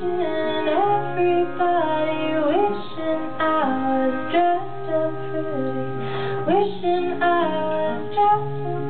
wishing, everybody wishing I was dressed up pretty, wishing I was dressed up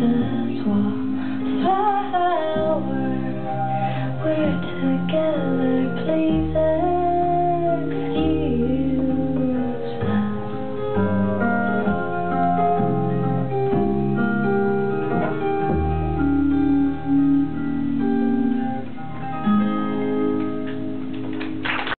的错。